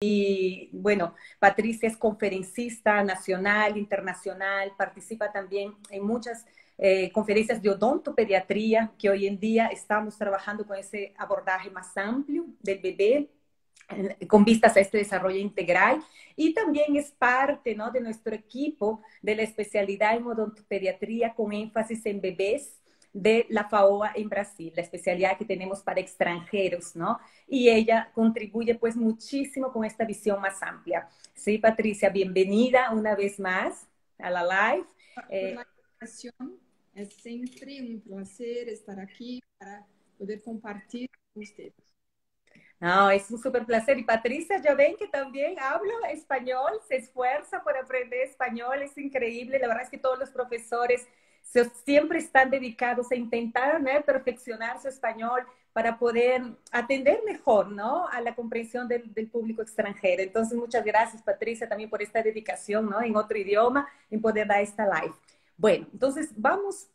y, bueno, Patricia es conferencista nacional, internacional, participa también en muchas eh, conferencias de odontopediatría, que hoy en día estamos trabajando con ese abordaje más amplio del bebé con vistas a este desarrollo integral y también es parte ¿no? de nuestro equipo de la especialidad en odontopediatría con énfasis en bebés de la FAOA en Brasil, la especialidad que tenemos para extranjeros, ¿no? Y ella contribuye pues muchísimo con esta visión más amplia. Sí, Patricia, bienvenida una vez más a la live. Eh, es siempre un placer estar aquí para poder compartir con ustedes. No, es un súper placer. Y Patricia, ya ven que también habla español, se esfuerza por aprender español, es increíble. La verdad es que todos los profesores siempre están dedicados a intentar perfeccionar su español para poder atender mejor ¿no? a la comprensión del, público extranjero. Entonces, muchas gracias, Patricia, también por esta dedicación ¿no? en otro idioma, en poder dar esta live. Bueno, entonces vamos,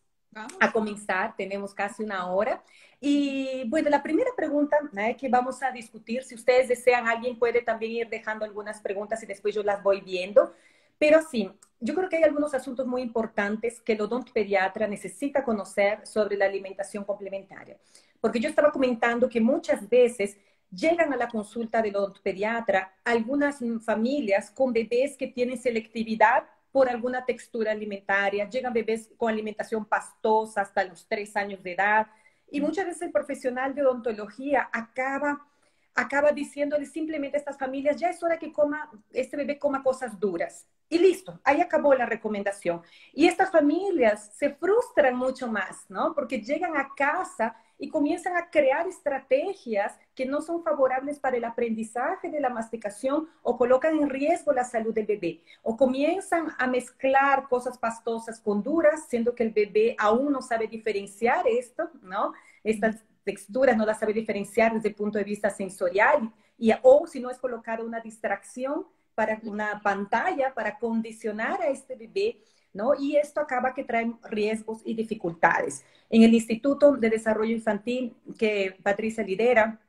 a comenzar, tenemos casi una hora. Y bueno, la primera pregunta que vamos a discutir, si ustedes desean, alguien puede también ir dejando algunas preguntas y después yo las voy viendo. Pero sí, yo creo que hay algunos asuntos muy importantes que el odontopediatra necesita conocer sobre la alimentación complementaria. Porque yo estaba comentando que muchas veces llegan a la consulta del odontopediatra algunas familias con bebés que tienen selectividad por alguna textura alimentaria, llegan bebés con alimentación pastosa hasta los tres años de edad, y muchas veces el profesional de odontología acaba, acaba diciéndole simplemente a estas familias, ya es hora que coma, este bebé coma cosas duras. Y listo, ahí acabó la recomendación. Y estas familias se frustran mucho más, ¿no? Porque llegan a casa y comienzan a crear estrategias que no son favorables para el aprendizaje de la masticación o colocan en riesgo la salud del bebé. O comienzan a mezclar cosas pastosas con duras, siendo que el bebé aún no sabe diferenciar esto, ¿no? Estas texturas no las sabe diferenciar desde el punto de vista sensorial. Y, o si no es colocar una distracción, para una pantalla para condicionar a este bebé, ¿no? Y esto acaba que trae riesgos y dificultades. En el Instituto de Desarrollo Infantil que Patricia lidera,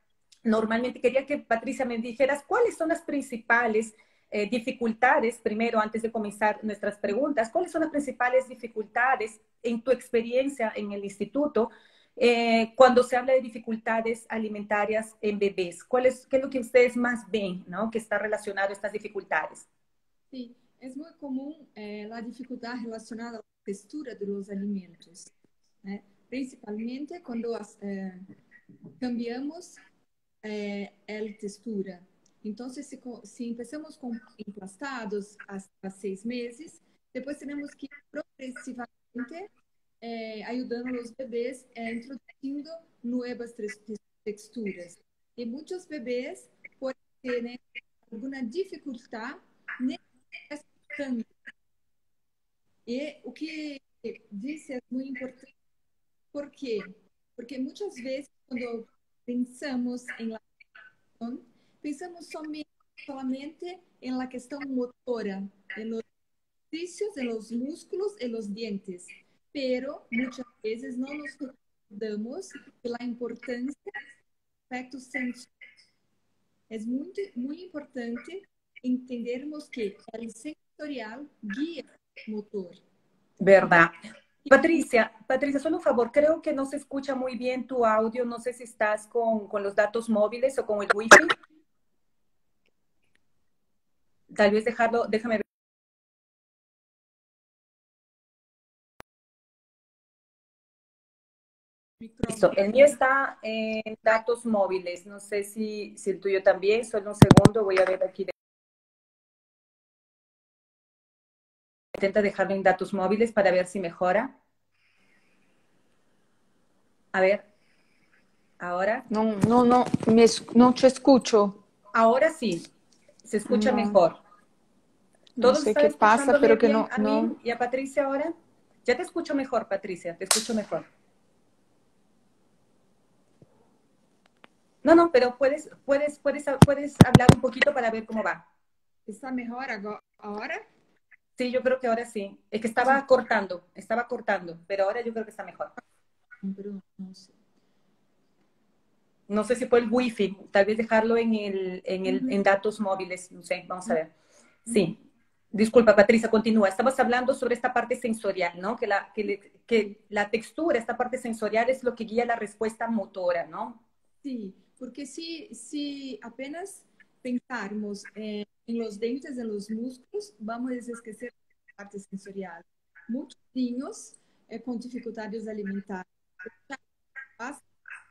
normalmente quería que Patricia me dijeras cuáles son las principales eh, dificultades, primero, antes de comenzar nuestras preguntas, cuáles son las principales dificultades en tu experiencia en el instituto eh, cuando se habla de dificultades alimentarias en bebés? ¿Cuál es, ¿Qué es lo que ustedes más ven ¿no? que está relacionado a estas dificultades? Sí, es muy común eh, la dificultad relacionada a la textura de los alimentos, ¿eh? principalmente cuando eh, cambiamos la textura. Entonces, si, si, empezamos con emplastados hasta seis meses, después tenemos que progresivamente eh, ayudando a los bebés eh, introduciendo nuevas texturas. Y muchos bebés pueden tener alguna dificultad nesse cambio. E o que disse é muito importante. Por quê? Porque muitas vezes, quando pensamos em la pensamos somente, em la questão motora, em los exercícios, em los músculos, em los dientes pero muchas veces no nos de la importancia del aspecto sensorial. Es muy, muy importante entendermos que el sensorial guía el motor. Verdad. Patricia, Patricia, solo un favor, creo que no se escucha muy bien tu audio, no sé si estás con, con los datos móviles o con el wifi. Tal vez dejarlo, déjame ver. El mío está en datos móviles. No sé si, si el tuyo también. Solo un segundo, voy a ver aquí. Intenta dejarlo en datos móviles para ver si mejora. A ver. Ahora. No, no, no, me, no te escucho. Ahora sí, se escucha mejor. No sé qué pasa, pero que no, no. ¿Y a Patricia ahora? Ya te escucho mejor, Patricia, te escucho mejor. No, no, pero puedes, puedes, puedes, puedes hablar un poquito para ver cómo va. ¿Está mejor ahora? Sí, yo creo que ahora sí. Es que estaba cortando, estaba cortando, pero ahora yo creo que está mejor. No sé si fue el wifi, tal vez dejarlo en, el, en, el, en datos móviles, no sé, vamos a ver. Sí, disculpa Patricia, continúa. Estamos hablando sobre esta parte sensorial, ¿no? Que la, que, que la textura, esta parte sensorial es lo que guía la respuesta motora, ¿no? Sí, porque si, si apenas pensarmos en los dentes de los músculos, vamos a esquecer la parte sensorial. Muchos niños eh, con dificultades alimentares,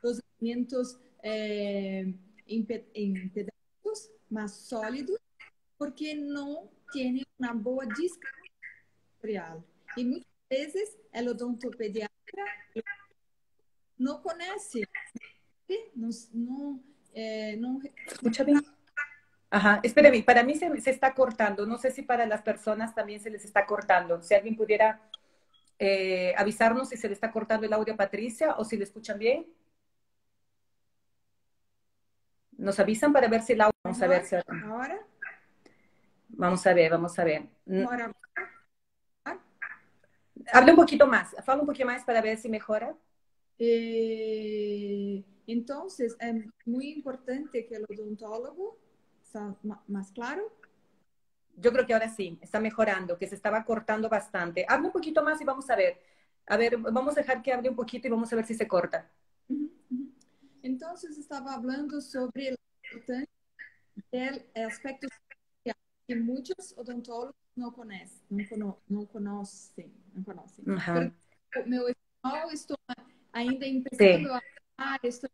los alimentos eh, en, en pedazos más sólidos, porque no tienen una boa discriminación Y muchas veces el odontopediatra no conoce, no, no, eh, no... Escucha bien. Ajá, espérame, para mí se, se, está cortando, no sé si para las personas también se les está cortando. Si alguien pudiera eh, avisarnos si se le está cortando el audio a Patricia o si le escuchan bien. Nos avisan para ver si el audio, vamos a ver si... Ahora. Vamos a ver, vamos a ver. Habla un poquito más, habla un poquito más para ver si mejora. Eh, entonces, es muy importante que el odontólogo sea más claro. Yo creo que ahora sí, está mejorando, que se estaba cortando bastante. Habla un poquito más y vamos a ver. A ver, vamos a dejar que hable un poquito y vamos a ver si se corta. Entonces, estaba hablando sobre el aspecto que muchos odontólogos no conocen, no, no conocen, no conocen. Pero meu estou ainda empezando sí. a estoy...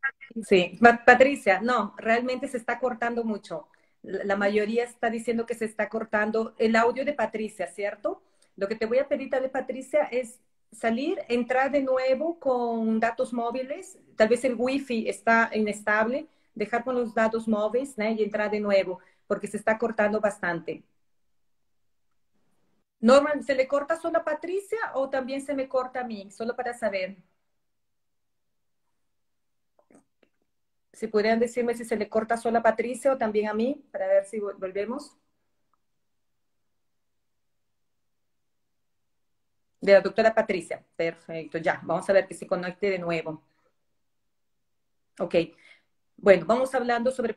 Sí, Patricia, no, realmente se está cortando mucho. La mayoría está diciendo que se está cortando el audio de Patricia, ¿cierto? Lo que te voy a pedir de Patricia es salir, entrar de nuevo con datos móviles, tal vez el wifi está inestable, dejar con los datos móviles ¿no? y entrar de nuevo porque se está cortando bastante. Norman, ¿se le corta solo a Patricia o también se me corta a mí? Solo para saber. Si pudieran decirme si se le corta solo a Patricia o también a mí, para ver si volvemos. De la doctora Patricia. Perfecto, ya. Vamos a ver que se conecte de nuevo. Ok. Bueno, vamos hablando sobre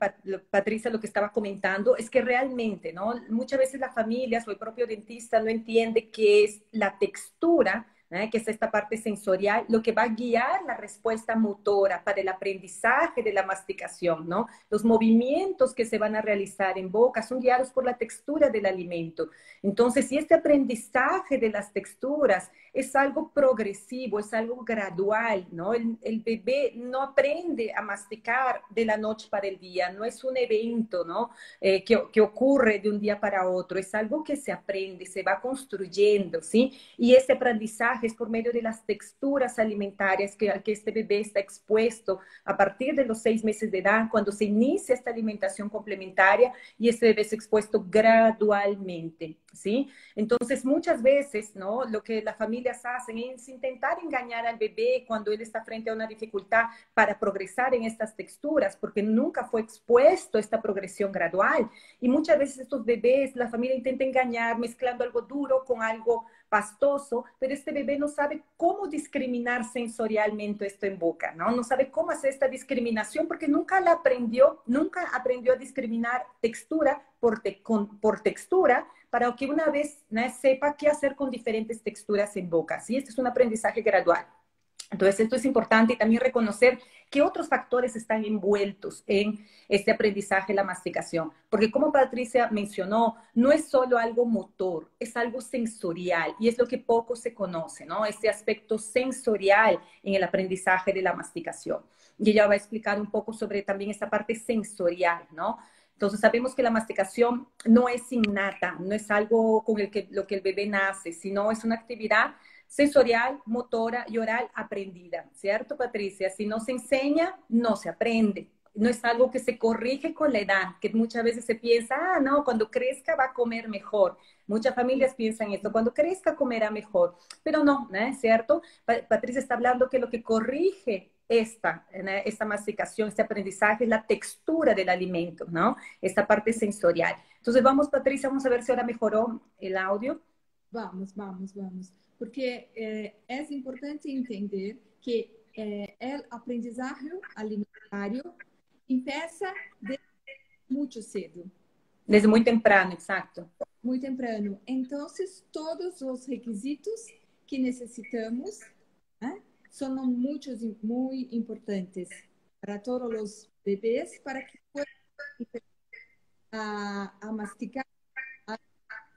Patricia, lo que estaba comentando, es que realmente, ¿no? Muchas veces la familia o el propio dentista no entiende qué es la textura ¿eh? que es esta parte sensorial, lo que va a guiar la respuesta motora para el aprendizaje de la masticación, ¿no? Los movimientos que se van a realizar en boca son guiados por la textura del alimento. Entonces, si este aprendizaje de las texturas es algo progresivo, es algo gradual, ¿no? El, el bebé no aprende a masticar de la noche para el día, no es un evento, ¿no? Eh, que, que ocurre de un día para otro, es algo que se aprende, se va construyendo, ¿sí? Y ese aprendizaje es por medio de las texturas alimentarias que, al que este bebé está expuesto a partir de los seis meses de edad, cuando se inicia esta alimentación complementaria y este bebé es expuesto gradualmente, ¿sí? Entonces, muchas veces, ¿no? Lo que las familias hacen es intentar engañar al bebé cuando él está frente a una dificultad para progresar en estas texturas, porque nunca fue expuesto a esta progresión gradual. Y muchas veces estos bebés, la familia intenta engañar mezclando algo duro con algo pastoso, pero este bebé no sabe cómo discriminar sensorialmente esto en boca, ¿no? No sabe cómo hacer esta discriminación porque nunca la aprendió, nunca aprendió a discriminar textura por, por textura para que una vez sepa qué hacer con diferentes texturas en boca. ¿sí? Este es un aprendizaje gradual. Entonces, esto es importante y también reconocer qué otros factores están envueltos en este aprendizaje, la masticación. Porque como Patricia mencionó, no es solo algo motor, es algo sensorial y es lo que poco se conoce, ¿no? Este aspecto sensorial en el aprendizaje de la masticación. Y ella va a explicar un poco sobre también esta parte sensorial, ¿no? Entonces sabemos que la masticación no es innata, no es algo con el que lo que el bebé nace, sino es una actividad sensorial, motora y oral aprendida, ¿cierto, Patricia? Si no se enseña, no se aprende. No es algo que se corrige con la edad, que muchas veces se piensa, ah, no, cuando crezca va a comer mejor. Muchas familias piensan esto, cuando crezca comerá mejor, pero no, ¿no es cierto? Patricia está hablando que lo que corrige esta, esta masticación, este aprendizaje es la textura del alimento, ¿no? Esta parte sensorial. Entonces vamos, Patricia, vamos a ver si ahora mejoró el audio. Vamos, vamos, vamos. Porque é, é importante entender que é, el aprendizaje alimentario empieza desde mucho cedo. Desde muy temprano, exacto. Muy temprano. Entonces, todos los requisitos que necesitamos ¿eh? son muchos muy importantes para todos los bebés para que puedan a, a masticar, a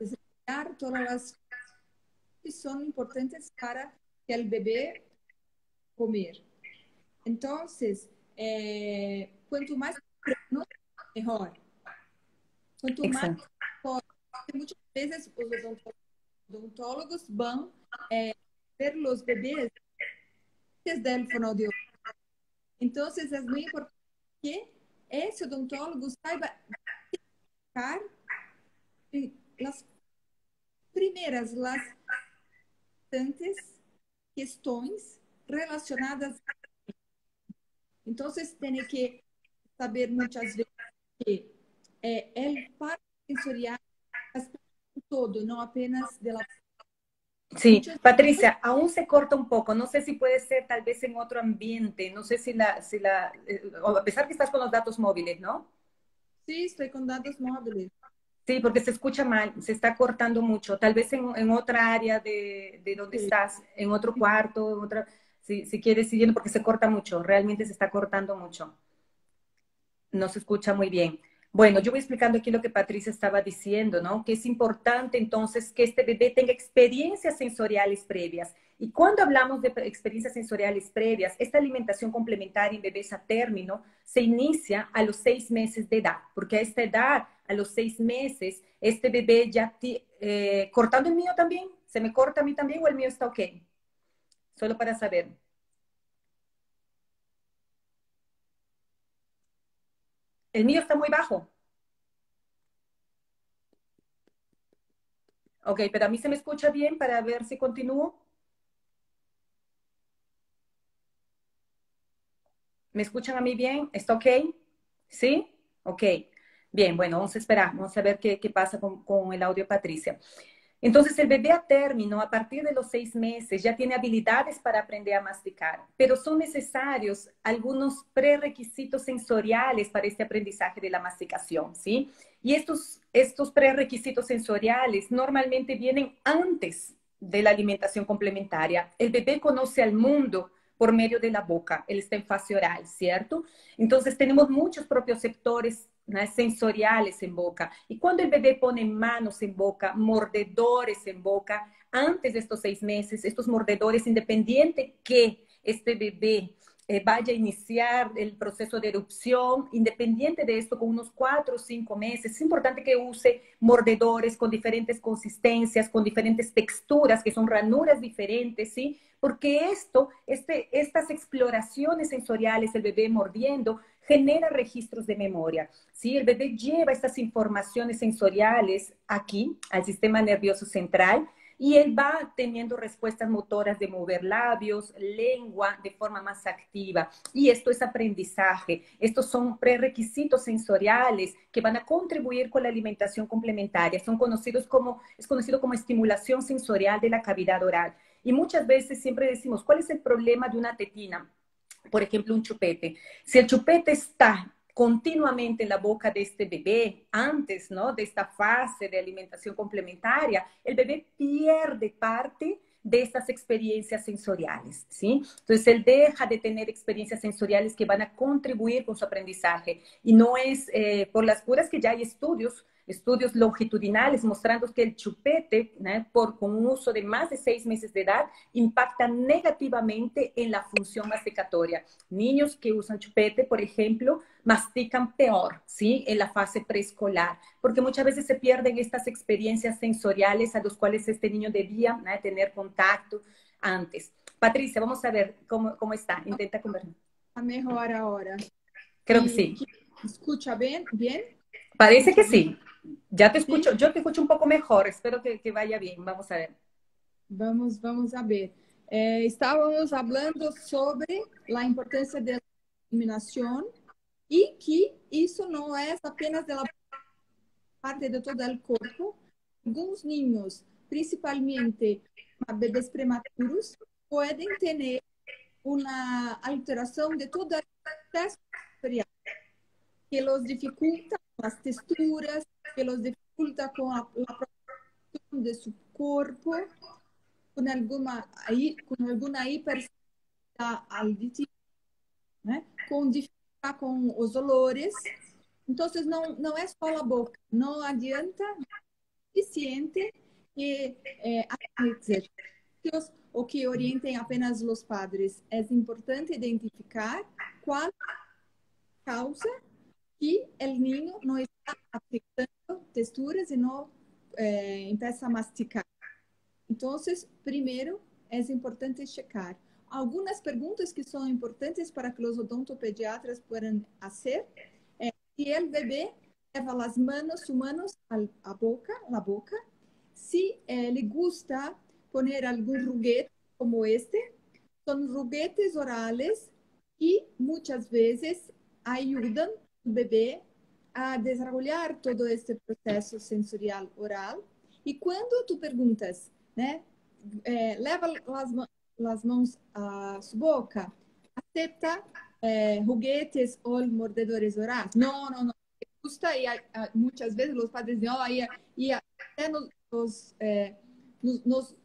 desarrollar todas las que son importantes para que el bebé comer. Entonces, eh, cuanto más mejor. Cuanto más, muchas veces los odontólogos van a ver los bebés desde el fonoaudiólogo. Entonces, es muy importante que ese odontólogo saiba las primeras, las questões relacionadas. Entonces, tiene que saber muchas veces que eh, el parte sensorial todo, no apenas de la Sí, Patricia, aún se corta un poco. No sé si puede ser tal vez en otro ambiente. No sé si la, si la, eh, a pesar que estás con los datos móviles, ¿no? Sí, estoy con datos móviles. Sí, porque se escucha mal, se está cortando mucho. Tal vez en, en otra área de, de donde estás, en otro cuarto, en otra, si, si quieres siguiendo, porque se corta mucho, realmente se está cortando mucho. No se escucha muy bien. Bueno, yo voy explicando aquí lo que Patricia estaba diciendo, ¿no? Que es importante entonces que este bebé tenga experiencias sensoriales previas. Y cuando hablamos de experiencias sensoriales previas, esta alimentación complementaria en bebés a término se inicia a los seis meses de edad, porque a esta edad, a los seis meses, este bebé ya, eh, cortando el mío también, ¿se me corta a mí también o el mío está ok? Solo para saber. El mío está muy bajo. Ok, pero a mí se me escucha bien para ver si continúo. ¿Me escuchan a mí bien? ¿Está ok? ¿Sí? Ok. Bien, bueno, vamos a esperar, vamos a ver qué, pasa con, con el audio Patricia. Entonces, el bebé a término, a partir de los seis meses, ya tiene habilidades para aprender a masticar, pero son necesarios algunos prerequisitos sensoriales para este aprendizaje de la masticación, ¿sí? Y estos, estos prerequisitos sensoriales normalmente vienen antes de la alimentación complementaria. El bebé conoce al mundo por medio de la boca, él está en fase oral, ¿cierto? Entonces tenemos muchos propioceptores sensoriales en boca. Y cuando el bebé pone manos en boca, mordedores en boca, antes de estos seis meses, estos mordedores, independiente que este bebé eh, vaya a iniciar el proceso de erupción, independiente de esto, con unos cuatro o cinco meses, es importante que use mordedores con diferentes consistencias, con diferentes texturas, que son ranuras diferentes, ¿sí? Porque esto, este, estas exploraciones sensoriales, el bebé mordiendo, genera registros de memoria. ¿sí? El bebé lleva estas informaciones sensoriales aquí, al sistema nervioso central, y él va teniendo respuestas motoras de mover labios, lengua de forma más activa. Y esto es aprendizaje. Estos son prerequisitos sensoriales que van a contribuir con la alimentación complementaria. Son conocidos como, es conocido como estimulación sensorial de la cavidad oral. Y muchas veces siempre decimos, ¿cuál es el problema de una tetina? Por ejemplo, un chupete. Si el chupete está continuamente en la boca de este bebé antes ¿no? de esta fase de alimentación complementaria, el bebé pierde parte de estas experiencias sensoriales, ¿sí? Entonces, él deja de tener experiencias sensoriales que van a contribuir con su aprendizaje. Y no es eh, por las puras que ya hay estudios estudios longitudinales mostrando que el chupete, por, con un uso de más de seis meses de edad, impacta negativamente en la función masticatoria. Niños que usan chupete, por ejemplo, mastican peor, ¿sí? En la fase preescolar, porque muchas veces se pierden estas experiencias sensoriales a los cuales este niño debía tener contacto antes. Patricia, vamos a ver cómo, cómo está. Intenta conversar. A mejor ahora. Creo que sí. ¿Escucha bien? ¿Bien? Parece que sí. Ya te escucho, yo te escucho un poco mejor, espero que, que vaya bien, vamos a ver. Vamos, vamos a ver. Eh, estábamos hablando sobre la importancia de la eliminación y que eso no es apenas de la parte de todo el cuerpo. Algunos niños, principalmente bebés prematuros, pueden tener una alteración de todo el proceso que los dificulta las texturas, los dificulta con la, la de su cuerpo, con alguna, con alguna hipersensibilidad auditiva, ¿eh? con dificultad con los olores. Entonces, no, no es solo la boca, no adianta suficiente que eh, ejercicios o que orientem apenas os padres. É importante identificar qual causa que o niño não está afetando texturas e não eh, empieza a masticar. Então, primeiro, é importante checar. Algumas perguntas que são importantes para que os odontopediatras possam fazer é se o bebê leva as mãos humanas à boca, na boca, se eh, le gusta poner algún juguete como este, son juguetes orales y muchas veces ayudan al bebé a desarrollar todo este proceso sensorial oral. Y cuando tú preguntas, ¿eh? Eh, leva las, las, manos a su boca, acepta eh, juguetes o mordedores orales. No, no, no. Gusta y hay, muchas veces los padres dicen, oh, y, y nos, nos, nos, nos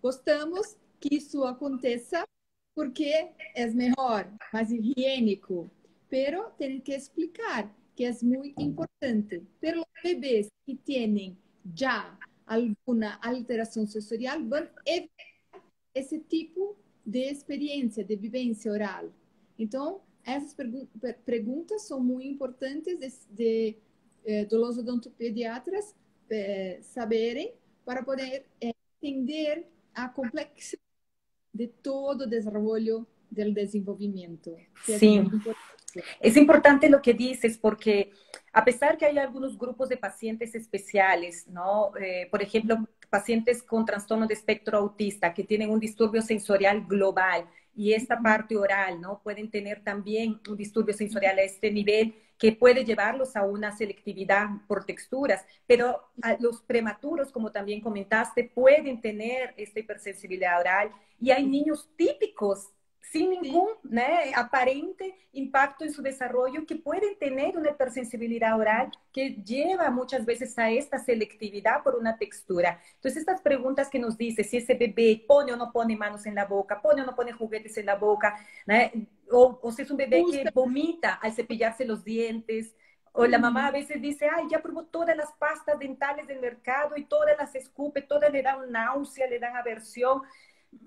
gostamos que isso aconteça porque é melhor, mais higiênico. Pero tem que explicar que é muito importante. Pero os bebês que têm já alguma alteração sensorial vão evitar esse tipo de experiência, de vivência oral. Então, essas pergu perguntas são muito importantes de, de, eh, de los odontopediatras eh, saberem para poder eh, entender a complexidade de todo desarrollo del desenvolvimiento. Sí. Es importante lo que dices porque a pesar que hay algunos grupos de pacientes especiales, ¿no? Eh, por ejemplo, pacientes con trastorno de espectro autista que tienen un disturbio sensorial global y esta parte oral, ¿no? Pueden tener también un disturbio sensorial a este nivel que puede llevarlos a una selectividad por texturas, pero los prematuros, como también comentaste, pueden tener esta hipersensibilidad oral y hay niños típicos sin ningún aparente impacto en su desarrollo que pueden tener una hipersensibilidad oral que lleva muchas veces a esta selectividad por una textura. Entonces, estas preguntas que nos dice si ese bebé pone o no pone manos en la boca, pone o no pone juguetes en la boca, o, si es un bebé que vomita al cepillarse los dientes, o la mamá a veces dice, ay, ya probó todas las pastas dentales del mercado y todas las escupe, todas le dan náusea, le dan aversión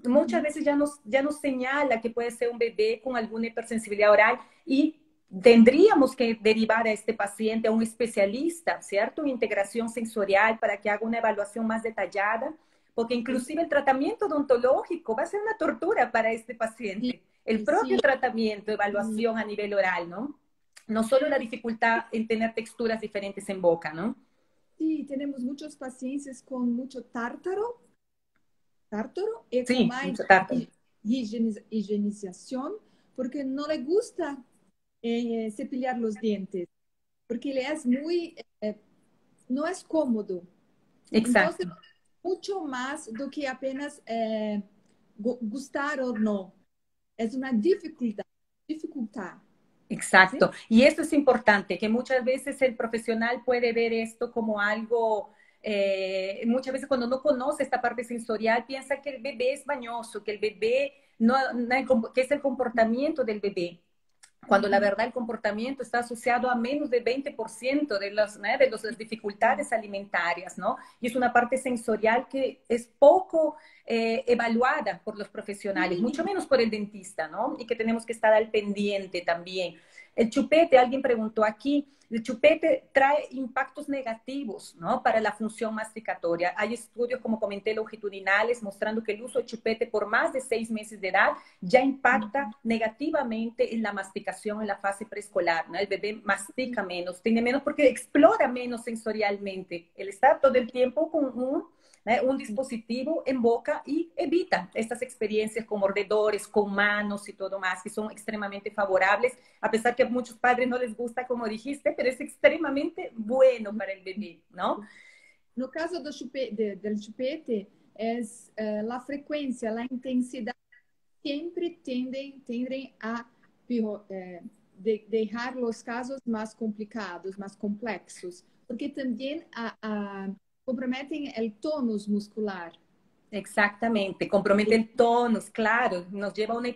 muchas veces ya nos, ya nos señala que puede ser un bebé con alguna hipersensibilidad oral y tendríamos que derivar a este paciente a un especialista, ¿cierto? Integración sensorial para que haga una evaluación más detallada, porque inclusive el tratamiento odontológico va a ser una tortura para este paciente. El propio tratamiento, evaluación a nivel oral, ¿no? No solo la dificultad en tener texturas diferentes en boca, ¿no? Sí, tenemos muchos pacientes con mucho tártaro, tártaro y con más higienización porque no le gusta eh, cepillar los dientes, porque le es muy, eh, no es cómodo. Exacto. mucho más do que apenas eh, gustar o no. Es una dificultad. dificultad. Exacto. Y esto es importante, que muchas veces el profesional puede ver esto como algo eh, muchas veces cuando no conoce esta parte sensorial piensa que el bebé es bañoso, que el bebé no, que es el comportamiento del bebé. Cuando la verdad el comportamiento está asociado a menos de 20% de, los, de las dificultades alimentarias, ¿no? Y es una parte sensorial que es poco eh, evaluada por los profesionales, mucho menos por el dentista, ¿no? Y que tenemos que estar al pendiente también. El chupete, alguien preguntó aquí, el chupete trae impactos negativos ¿no? para la función masticatoria. Hay estudios, como comenté, longitudinales mostrando que el uso de chupete por más de seis meses de edad ya impacta negativamente en la masticación en la fase preescolar. El bebé mastica menos, tiene menos porque explora menos sensorialmente. Él está todo el tiempo con un un dispositivo en boca y evita estas experiencias con mordedores, con manos y todo más, que son extremadamente favorables, a pesar que a muchos padres no les gusta, como dijiste, pero es extremadamente bueno para el bebé, ¿no? No caso do chupete, del chupete, es eh, la frecuencia, la intensidad siempre tienden, tienden a eh, de, dejar los casos más complicados, más complejos, porque también a, a, comprometen el tonus muscular. Exactamente, comprometen tonos, claro, nos lleva una,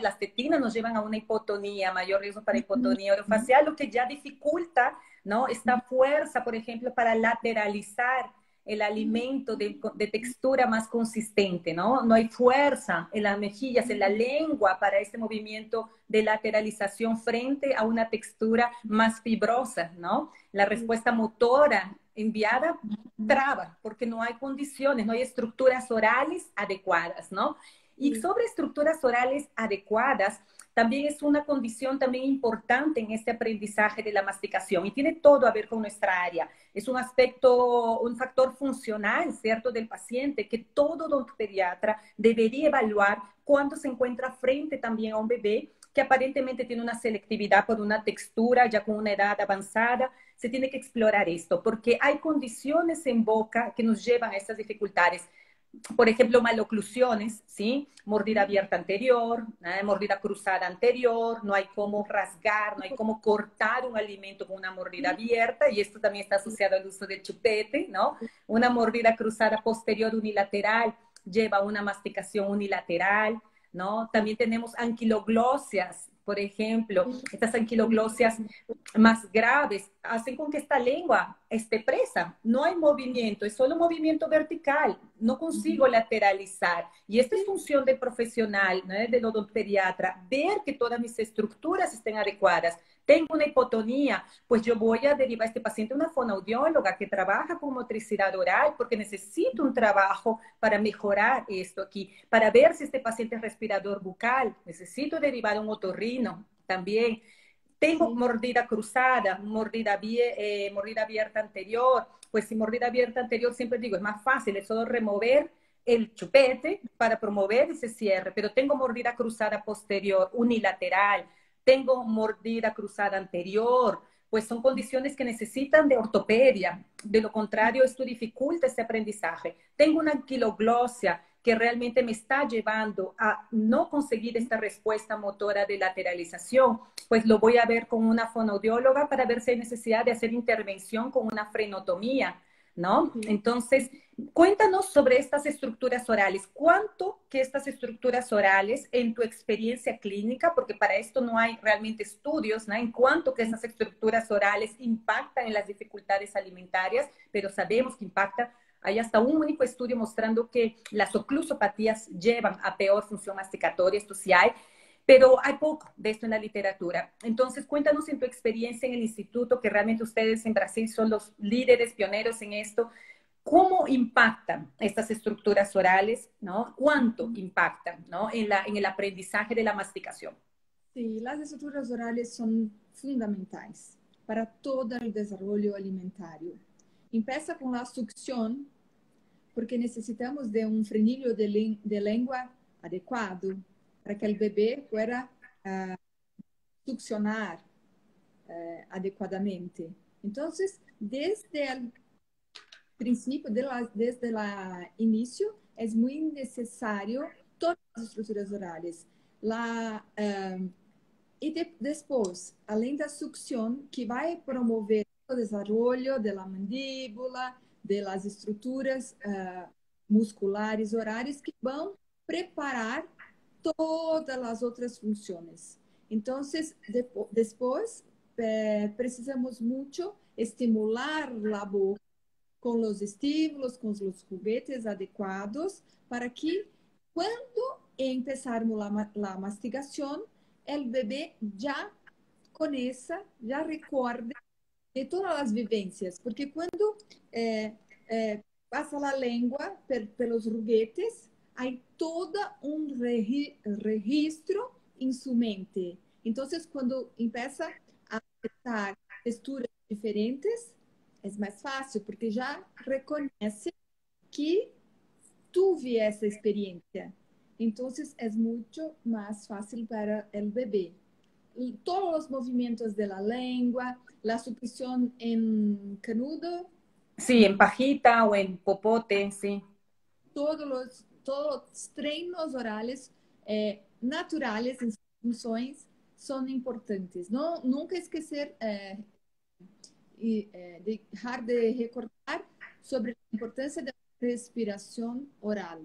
las tetinas nos llevan a una hipotonía, mayor riesgo para hipotonía orofacial, lo que ya dificulta, ¿no? Esta fuerza, por ejemplo, para lateralizar el alimento de, de, textura más consistente, ¿no? No hay fuerza en las mejillas, en la lengua para este movimiento de lateralización frente a una textura más fibrosa, ¿no? La respuesta motora enviada traba porque no hay condiciones, no hay estructuras orales adecuadas, ¿no? Y sobre estructuras orales adecuadas, también es una condición también importante en este aprendizaje de la masticación y tiene todo a ver con nuestra área. Es un aspecto, un factor funcional, ¿cierto?, del paciente que todo pediatra debería evaluar cuando se encuentra frente también a un bebé que aparentemente tiene una selectividad por una textura ya con una edad avanzada. Se tiene que explorar esto porque hay condiciones en boca que nos llevan a estas dificultades por ejemplo, maloclusiones, ¿sí? Mordida abierta anterior, ¿eh? mordida cruzada anterior, no hay cómo rasgar, no hay cómo cortar un alimento con una mordida abierta, y esto también está asociado al uso del chupete, ¿no? Una mordida cruzada posterior unilateral lleva a una masticación unilateral, ¿no? También tenemos anquiloglosias, por ejemplo, estas anquiloglosias más graves hacen con que esta lengua esté presa. No hay movimiento, es solo movimiento vertical. No consigo lateralizar. Y esta es función del profesional, ¿no? del odontopediatra, ver que todas mis estructuras estén adecuadas tengo una hipotonía, pues yo voy a derivar a este paciente a una fonoaudióloga que trabaja con motricidad oral porque necesito un trabajo para mejorar esto aquí, para ver si este paciente es respirador bucal, necesito derivar a un otorrino también. Tengo mordida cruzada, mordida, eh, mordida abierta anterior, pues si mordida abierta anterior siempre digo, es más fácil, es solo remover el chupete para promover ese cierre, pero tengo mordida cruzada posterior, unilateral, tengo mordida cruzada anterior, pues son condiciones que necesitan de ortopedia. De lo contrario, esto dificulta ese aprendizaje. Tengo una anquiloglosia que realmente me está llevando a no conseguir esta respuesta motora de lateralización, pues lo voy a ver con una fonoaudióloga para ver si hay necesidad de hacer intervención con una frenotomía ¿no? Entonces, cuéntanos sobre estas estructuras orales. ¿Cuánto que estas estructuras orales, en tu experiencia clínica, porque para esto no hay realmente estudios, ¿no? En cuánto que esas estructuras orales impactan en las dificultades alimentarias, pero sabemos que impacta. Hay hasta un único estudio mostrando que las oclusopatías llevan a peor función masticatoria, esto sí hay, pero hay poco de esto en la literatura. Entonces, cuéntanos en tu experiencia en el instituto, que realmente ustedes en Brasil son los líderes, pioneros en esto. ¿Cómo impactan estas estructuras orales? ¿no? ¿Cuánto impactan ¿no? en, la, en el aprendizaje de la masticación? Sí, las estructuras orales son fundamentales para todo el desarrollo alimentario. Empieza con la succión, porque necesitamos de un frenillo de, de lengua adecuado, para que el bebé pueda uh, succionar uh, adecuadamente. Entonces, desde el principio, de la, desde el inicio, es muy necesario todas las estructuras orales. La, uh, y de, después, além da succión, que va a promover el desarrollo de la mandíbula, de las estructuras musculares orales que van preparar todas as outras funções. Então, depois, eh, precisamos muito estimular a boca com os estímulos, com os juguetes adequados, para que quando empezarmos a mastigação, o bebê já conheça, já recorde de todas as vivências, porque quando eh, eh, passa a língua pelos juguetes, hay todo un registro en su mente. Entonces, cuando empieza a aceptar texturas diferentes, es más fácil porque ya reconoce que tuve esa experiencia. Entonces, es mucho más fácil para el bebé. todos los movimientos de la lengua, la succión en canudo. Sí, en pajita o en popote, sí. Todos los todos treinos orales naturales em suas funções são importantes. Não, nunca esquecer é, e é, deixar de recordar sobre a importância da respiração oral.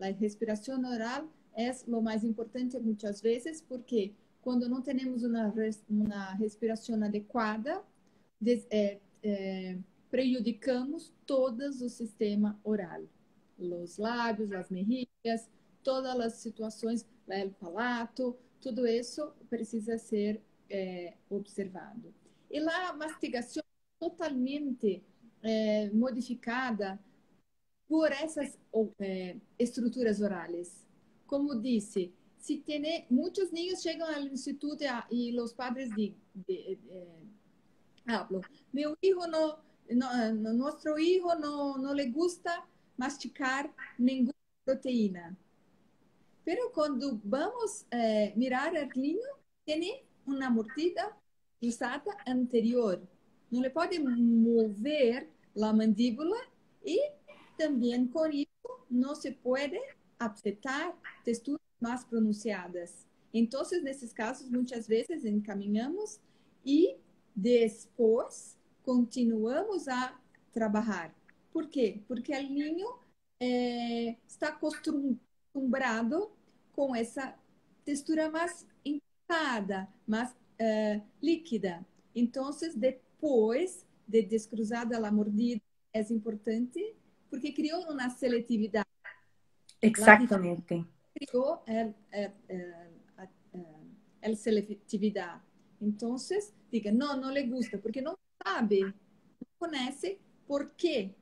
A respiração oral é o mais importante muitas vezes porque quando não temos uma, uma respiração adequada, des, é, é, prejudicamos todo o sistema oral. Os lábios, as mejillas, todas as situações, o palato, tudo isso precisa ser é, observado. E a mastigação totalmente é, modificada por essas é, estruturas orais. Como disse, se tem, muitos niños chegam ao instituto e os padres dizem, de, hablo, meu hijo no, no, nuestro hijo no, no le gusta masticar nenhuma proteína. Pero quando vamos eh, mirar o niño, tem uma mordida cruzada anterior. Não le pode mover a mandíbula e também com isso não se pode aceptar texturas mais pronunciadas. Então, nesses casos, muitas vezes encaminhamos e depois continuamos a trabalhar. Por quê? Porque o ninho é, está acostumado com essa textura mais empacada, mais uh, líquida. Então, depois de descruzada a mordida, é importante porque criou uma seletividade. Exatamente. Criou a seletividade. Então, diga, não, não lhe gusta, porque não sabe, não conhece por quê.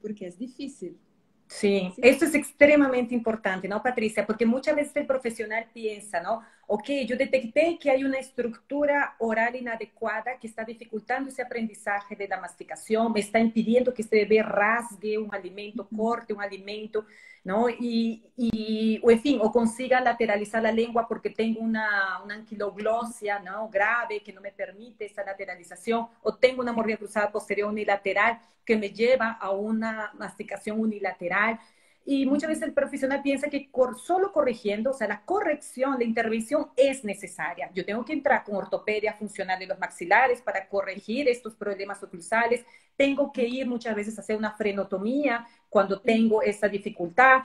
Porque é difícil. Sí, esto es extremadamente importante, ¿no, Patricia? Porque muchas veces el profesional piensa, ¿no? Ok, yo detecté que hay una estructura oral inadecuada que está dificultando ese aprendizaje de la masticación, me está impidiendo que este bebé rasgue un alimento, corte un alimento, ¿no? Y, y o en fin, o consiga lateralizar la lengua porque tengo una, una anquiloglosia, ¿no? Grave que no me permite esa lateralización, o tengo una mordida cruzada posterior unilateral que me lleva a una masticación unilateral. Y muchas veces el profesional piensa que solo corrigiendo, o sea, la corrección, la intervención es necesaria. Yo tengo que entrar con ortopedia funcional de los maxilares para corregir estos problemas oclusales. Tengo que ir muchas veces a hacer una frenotomía cuando tengo esta dificultad.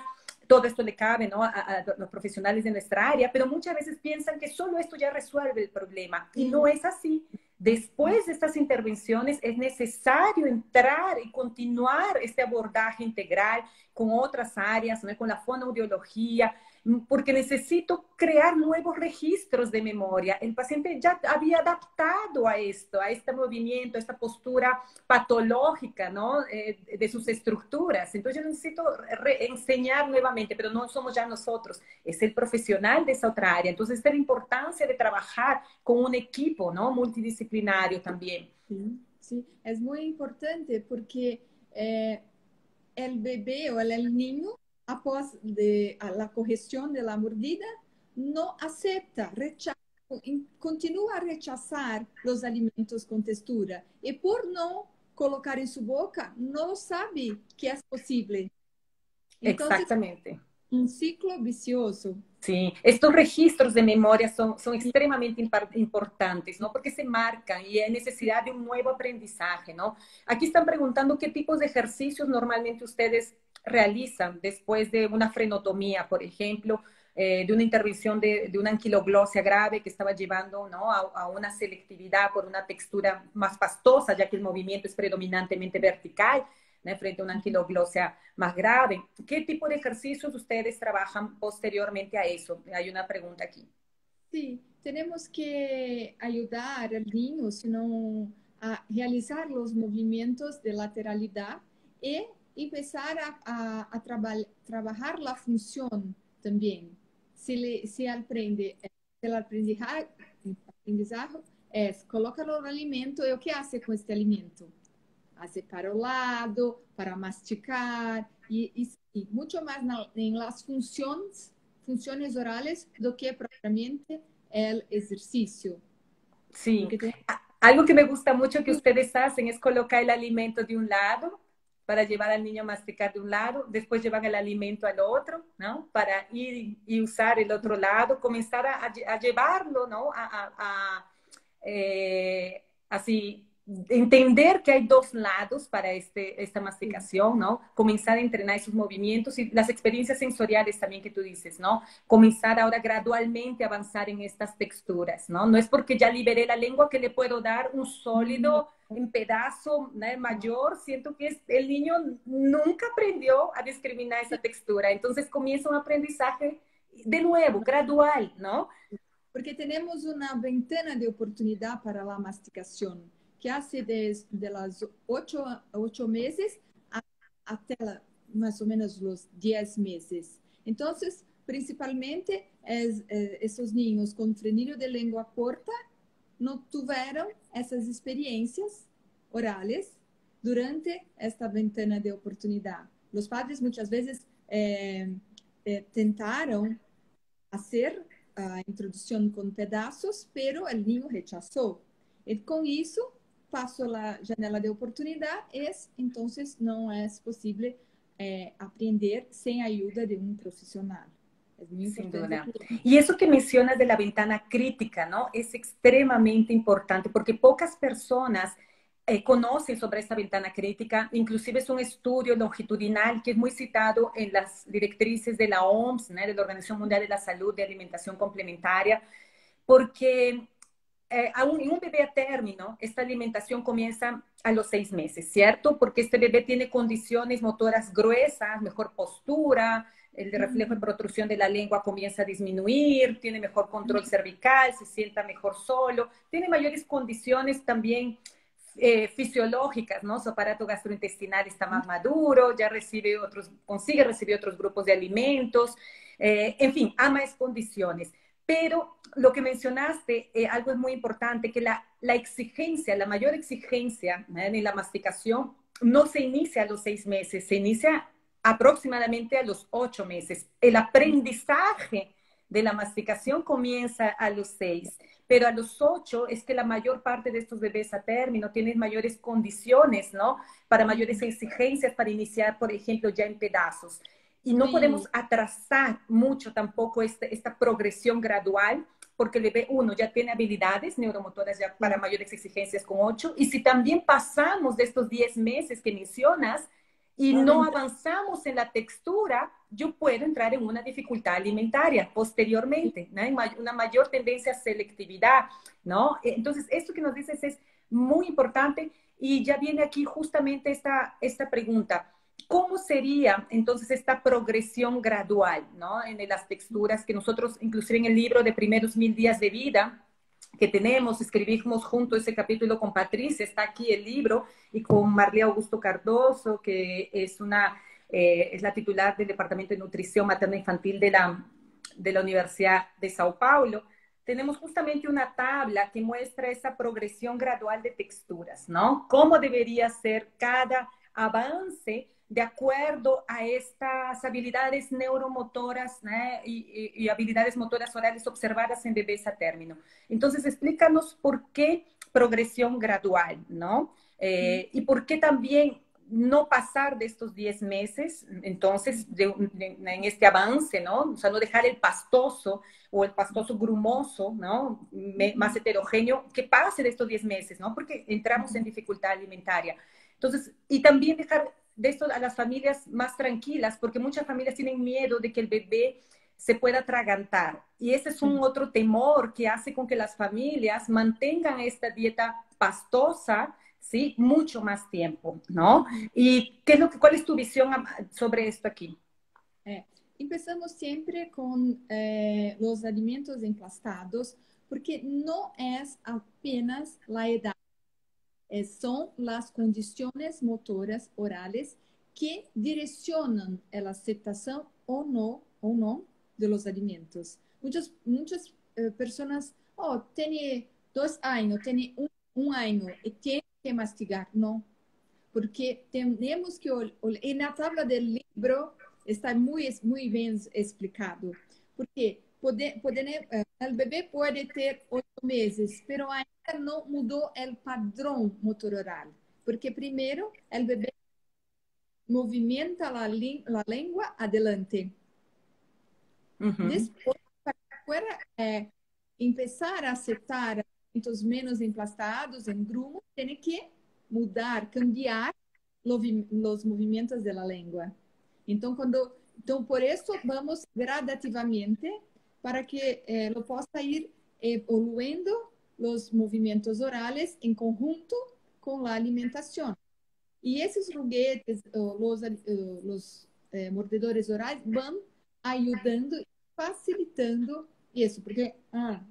Todo esto le cabe ¿no? a, a, los profesionales de nuestra área, pero muchas veces piensan que solo esto ya resuelve el problema y no es así. Después de estas intervenciones es necesario entrar y continuar este abordaje integral con otras áreas, ¿no? con la fonoaudiología, porque necesito crear nuevos registros de memoria. El paciente ya había adaptado a esto, a este movimiento, a esta postura patológica ¿no? Eh, de sus estructuras. Entonces yo necesito enseñar nuevamente, pero no somos ya nosotros, es el profesional de esa otra área. Entonces, esta es la importancia de trabajar con un equipo ¿no? multidisciplinario también. Sí, sí, es muy importante porque eh, el bebé o el niño após de, a correção da mordida, não aceita, rechaza, continua a rechazar os alimentos com textura. E por não colocar em sua boca, não sabe que é possível. Então, Exatamente. Um ciclo vicioso. Sí, estos registros de memoria son, son extremadamente importantes, ¿no? Porque se marcan y hay necesidad de un nuevo aprendizaje, ¿no? Aquí están preguntando qué tipos de ejercicios normalmente ustedes realizan después de una frenotomía, por ejemplo, eh, de una intervención de, de, una anquiloglosia grave que estaba llevando ¿no? a, a, una selectividad por una textura más pastosa, ya que el movimiento es predominantemente vertical, ¿no? frente a una anquiloglosia más grave. ¿Qué tipo de ejercicios ustedes trabajan posteriormente a eso? Hay una pregunta aquí. Sí, tenemos que ayudar al niño sino a realizar los movimientos de lateralidad y empezar a, a, a traba, trabajar la función también. Se, le, se aprende, se el aprendizaje, aprendizaje es colocar el alimento y o que hace con este alimento. Hace para o lado, para masticar y, y, y mucho más en las funciones, funciones orales do que propiamente el ejercicio. Sí. Algo que me gusta mucho que ustedes hacen es colocar el alimento de un lado para llevar al niño a masticar de un lado, después llevan el alimento al otro, ¿no? Para ir y usar el otro lado, comenzar a, llevarlo, ¿no? Eh, así entender que hay dos lados para este, esta masticación, ¿no? Comenzar a entrenar esos movimientos y las experiencias sensoriales también que tú dices, ¿no? Comenzar ahora gradualmente a avanzar en estas texturas, ¿no? No es porque ya liberé la lengua que le puedo dar un sólido en pedazo mayor, siento que el niño nunca aprendió a discriminar esa textura, entonces comienza un aprendizaje de nuevo, gradual, ¿no? Porque tenemos una ventana de oportunidad para la masticación que hace desde las ocho, ocho meses hasta más o menos los diez meses. Entonces, principalmente es, eh, esos niños con frenillo de lengua corta no tuvieron esas experiencias orales durante esta ventana de oportunidad. Los padres muchas veces eh, eh, tentaron hacer la introducción con pedazos, pero el niño rechazó. Y con eso paso la janela de oportunidad es, entonces no es posible eh, aprender sin ayuda de un profesional. Es muy importante. Y eso que mencionas de la ventana crítica, ¿no? Es extremadamente importante porque pocas personas eh, conocen sobre esta ventana crítica. Inclusive es un estudio longitudinal que es muy citado en las directrices de la OMS, ¿no? de la Organización Mundial de la Salud de Alimentación Complementaria, porque eh, en un bebé a término, esta alimentación comienza a los seis meses, ¿cierto? Porque este bebé tiene condiciones motoras gruesas, mejor postura, el reflejo de protrusión de la lengua comienza a disminuir, tiene mejor control cervical, se sienta mejor solo, tiene mayores condiciones también eh, fisiológicas, ¿no? Su aparato gastrointestinal está más maduro, ya recibe otros, consigue recibir otros grupos de alimentos, eh, en fin, a más condiciones. Pero lo que mencionaste, eh, algo es muy importante, que la, exigencia, la mayor exigencia en la masticación no se inicia a los seis meses, se inicia aproximadamente a los ocho meses. El aprendizaje de la masticación comienza a los seis, pero a los ocho es que la mayor parte de estos bebés a término tienen mayores condiciones, ¿no? Para mayores exigencias para iniciar, por ejemplo, ya en pedazos. Y no podemos atrasar mucho tampoco este, esta progresión gradual, porque el bebé, uno, ya tiene habilidades neuromotoras ya para mayores exigencias con 8, y si también pasamos de estos 10 meses que mencionas y no avanzamos en la textura, yo puedo entrar en una dificultad alimentaria posteriormente, ¿no? una mayor tendencia a selectividad, ¿no? Entonces, esto que nos dices es muy importante y ya viene aquí justamente esta, esta pregunta. ¿Cómo sería entonces esta progresión gradual ¿no? en las texturas que nosotros, inclusive en el libro de primeros mil días de vida que tenemos, escribimos junto ese capítulo con Patricia, está aquí el libro, y con Marlea Augusto Cardoso, que es, una, eh, es la titular del Departamento de Nutrición Materna Infantil de la, de la Universidad de Sao Paulo tenemos justamente una tabla que muestra esa progresión gradual de texturas, ¿no? Cómo debería ser cada avance de acuerdo a estas habilidades neuromotoras y, habilidades motoras orales observadas en bebés a término. Entonces, explícanos por qué progresión gradual, ¿no? Eh, y por qué también no pasar de estos 10 meses, entonces, en este avance, ¿no? O sea, no dejar el pastoso o el pastoso grumoso, ¿no? más heterogéneo, que pase de estos 10 meses, ¿no? Porque entramos en dificultad alimentaria. Entonces, y también dejar de esto a las familias más tranquilas, porque muchas familias tienen miedo de que el bebé se pueda atragantar. Y ese es un otro temor que hace con que las familias mantengan esta dieta pastosa, ¿sí? Mucho más tiempo, ¿no? ¿Y qué es lo que, cuál es tu visión sobre esto aquí? Eh, empezamos siempre con eh, los alimentos emplastados, porque no es apenas la edad eh, son las condiciones motoras orales que direccionan la aceptación o no, o no de los alimentos. Muchas, muchas eh, personas, oh, tiene dos años, tiene un, un, año y tiene que mastigar. No, porque tenemos que, en la tabla del libro está muy, muy bien explicado, porque puede, puede, eh, el bebé puede tener ocho meses, pero ainda no mudó el padrón motor oral, porque primero el bebé movimenta la, la lengua adelante. Después, para eh, empezar a aceptar alimentos menos emplastados en grumo, tiene que mudar, cambiar los movimientos de la lengua. Entonces, cuando, entonces por eso vamos gradativamente para que eh, lo possa ir evoluindo los movimientos orales en conjunto con la alimentación. Y esos juguetes, los, los eh, mordedores orais, van ayudando y facilitando isso, porque ah,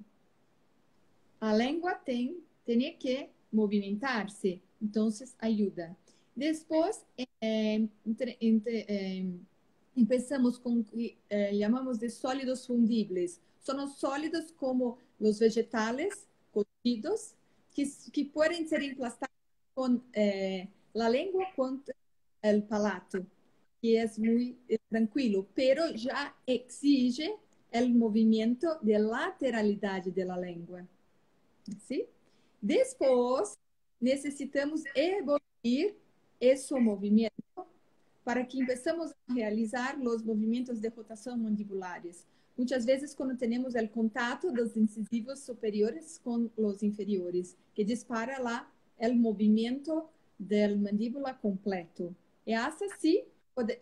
a língua tem, tem que movimentar-se, então ajuda. Depois, eh, entre, entre, eh, começamos com o que eh, chamamos de sólidos fundíveis. São sólidos como os vegetais cocidos, que, que podem ser emplastados com eh, a língua quanto o palato, que é muito tranquilo, pero já exige o movimento de lateralidade da língua. ¿sí? Depois, necessitamos evoluir esse movimento para que empezamos a realizar os movimentos de rotação mandibulares. Muitas vezes, quando temos o contato dos incisivos superiores com os inferiores, que dispara lá o movimento da mandíbula completo. E assim,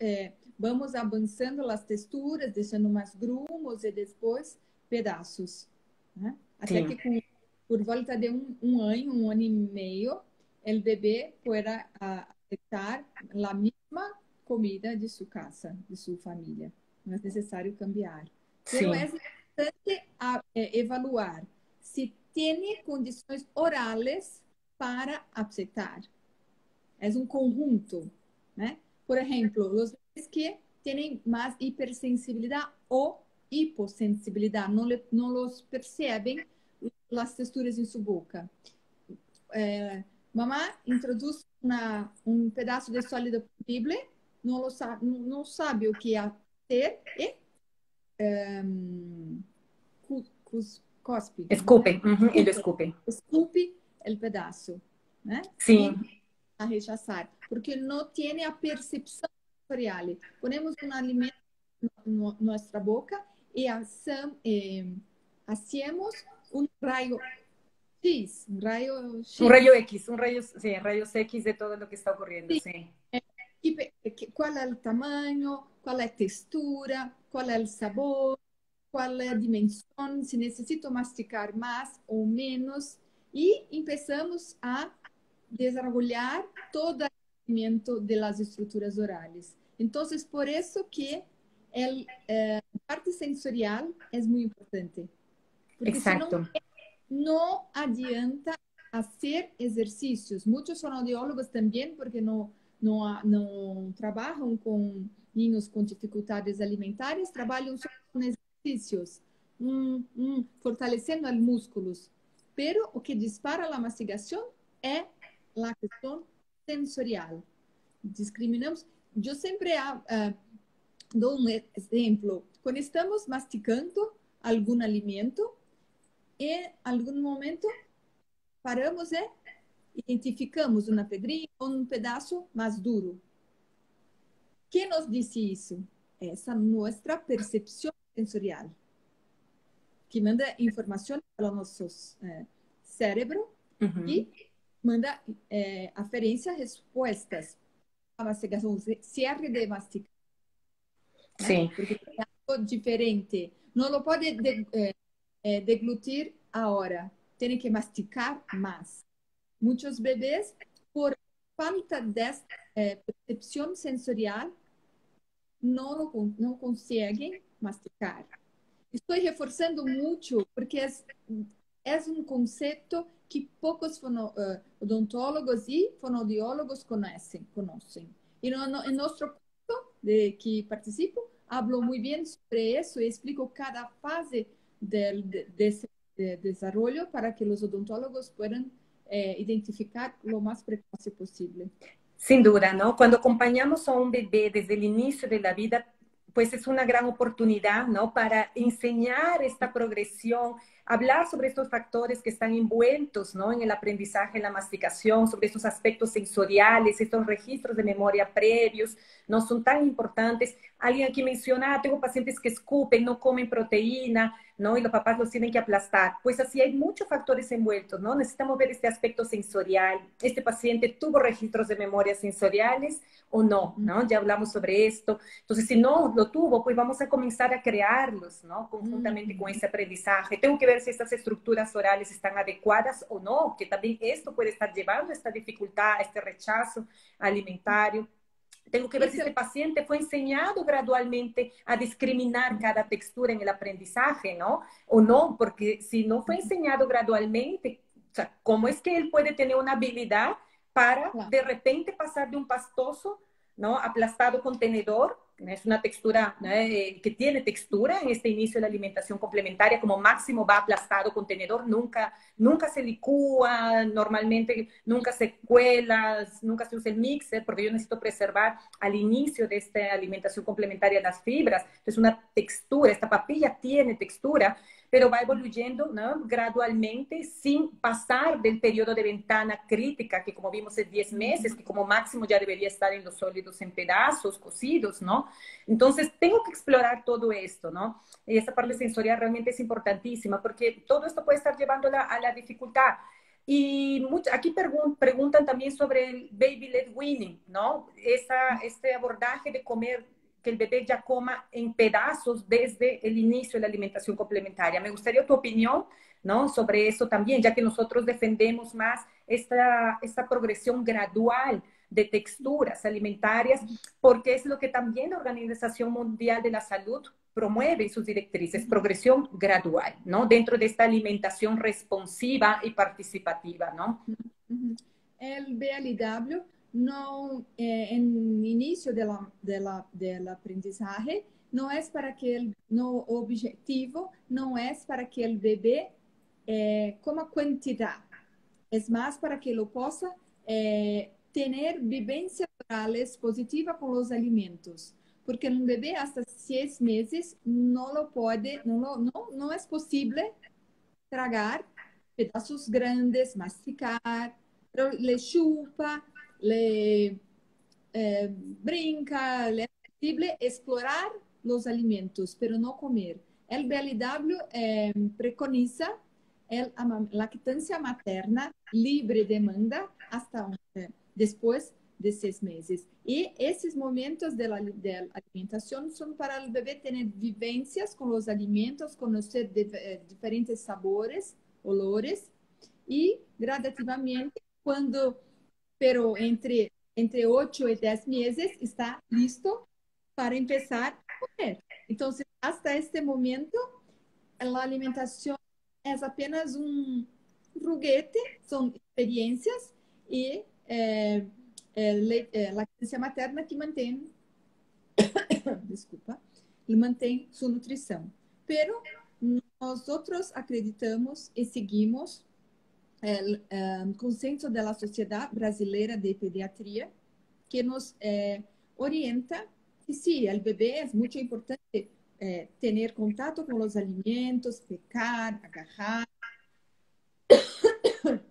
eh, vamos avançando as texturas, deixando mais grumos e depois pedaços. Né? Até Sim. que com, por volta de um, um, ano, um ano e meio, o bebê pueda aceitar a mesma comida de sua casa, de sua família. Não é necessário cambiar. Então, é importante a, é, evaluar se tem condições orais para aceitar. É um conjunto, né? Por exemplo, os que têm mais hipersensibilidade ou hipossensibilidade, não, não los percebem as texturas em sua boca. É, mamá introduz uma, um pedaço de sólido fundible, não, sabe, não sabe o que é ter e um, cospe. Escupe, uhum, ele escupe. Escupe o pedaço, né? Sim. A rechaçar, porque não tem a percepção sensorial. Ponemos um alimento na nossa boca e hacemos um raio X, un rayo X. Un rayo X, un rayo, sí, rayos X de todo lo que está ocurriendo, sí. sí. Qual é o tamanho, qual é a textura, qual é o sabor, qual é a dimensão, se necessito masticar mais ou menos. E começamos a desenvolver todo o movimento das estruturas orais. Então, por isso que a eh, parte sensorial é muito importante. Porque Exacto. no adianta hacer ejercicios. Muchos fonoaudiólogos también, porque no, no, no trabajan con niños con dificultades alimentares, trabalham só com exercícios, um, um, fortalecendo os músculos. Pero o que dispara a mastigação é a questão sensorial. Discriminamos. Eu sempre uh, dou um exemplo. Quando estamos masticando algum alimento, em algum momento paramos e identificamos uma pedrinha ou um pedaço mais duro. Quem nos disse isso? Essa nossa percepção sensorial, que manda informação para o nosso é, cérebro uhum. e manda é, aferência respostas. A mastigação, cierre de mastigar. Né? Sim. Porque é algo diferente. Não pode de, é, é, deglutir ahora, tem que masticar mais. Muitos bebês, por falta de é, percepção sensorial, não, não conseguem masticar. Estou reforçando muito porque é, é um conceito que poucos fono, uh, odontólogos e fonoaudiólogos conhecem. conhecem. E no, no, curso de que participo, hablo muito bem sobre isso e explico cada fase del, de, de desarrollo para que los odontólogos puedan eh, identificar lo más precoce posible. Sin duda, ¿no? Cuando acompañamos a un bebé desde el inicio de la vida, pues es una gran oportunidad, ¿no? Para enseñar esta progresión hablar sobre estos factores que están envueltos ¿no? en el aprendizaje, en la masticación, sobre estos aspectos sensoriales, estos registros de memoria previos, no son tan importantes. Alguien aquí menciona, ah, tengo pacientes que escupen, no comen proteína, ¿no? Y los papás los tienen que aplastar. Pues así hay muchos factores envueltos, ¿no? Necesitamos ver este aspecto sensorial. ¿Este paciente tuvo registros de memoria sensoriales o no, ¿no? Ya hablamos sobre esto. Entonces, si no lo tuvo, pues vamos a comenzar a crearlos, ¿no? Conjuntamente con ese aprendizaje. Tengo que ver si estas estructuras orales están adecuadas o no, que también esto puede estar llevando a esta dificultad, a este rechazo alimentario. Tengo que ver si el paciente fue enseñado gradualmente a discriminar cada textura en el aprendizaje, ¿no? O no, porque si no fue enseñado gradualmente, o sea, ¿cómo es que él puede tener una habilidad para de repente pasar de un pastoso, ¿no? Aplastado con tenedor es una textura eh, que tiene textura en este inicio de la alimentación complementaria, como máximo va aplastado con tenedor, nunca, nunca se licúa, normalmente nunca se cuela, nunca se usa el mixer, porque yo necesito preservar al inicio de esta alimentación complementaria las fibras. Entonces, una textura, esta papilla tiene textura, pero va evoluyendo ¿no? gradualmente sin pasar del periodo de ventana crítica, que como vimos es 10 meses, que como máximo ya debería estar en los sólidos en pedazos, cocidos, ¿no? Entonces, tengo que explorar todo esto, ¿no? Y esta parte sensorial realmente es importantísima, porque todo esto puede estar llevando a la dificultad. Y aquí preguntan también sobre el baby led weaning, ¿no? Esa, este abordaje de comer que el bebé ya coma en pedazos desde el inicio de la alimentación complementaria. Me gustaría tu opinión ¿no? sobre eso también, ya que nosotros defendemos más esta, esta progresión gradual de texturas alimentarias, porque es lo que también la Organización Mundial de la Salud promueve en sus directrices, progresión gradual, ¿no? Dentro de esta alimentación responsiva y participativa, ¿no? El BLW no, eh, en inicio de la, de la, del aprendizaje, no es para que el no objetivo no es para que el bebé eh, coma cantidad, es más para que lo pueda eh, tener vivencias orales positivas con los alimentos. Porque un bebé hasta seis meses no lo puede, no, lo, no, no es posible tragar pedazos grandes, masticar, pero le chupa, le eh, brinca, le es posible explorar los alimentos, pero no comer. El BLW eh, preconiza el, la lactancia materna libre demanda hasta eh, después de seis meses. Y esos momentos de la, de alimentación son para el bebé tener vivencias con los alimentos, conocer de, diferentes sabores, olores y gradativamente cuando pero entre, entre 8 y 10 meses está listo para empezar a comer. Entonces, hasta este momento, la alimentación es apenas un juguete, son experiencias y eh, eh, la materna que mantém, desculpa, e mantém sua nutrição. Pero nós outros acreditamos e seguimos el um, consenso de la Sociedad Brasileira de Pediatría, que nos eh, orienta que sí, el bebé es mucho importante eh, tener contacto con los alimentos, pecar, agarrar,